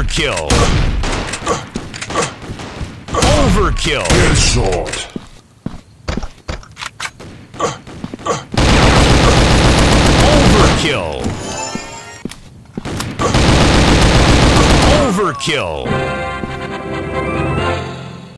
Overkill. Overkill. Headshot. Overkill. Overkill.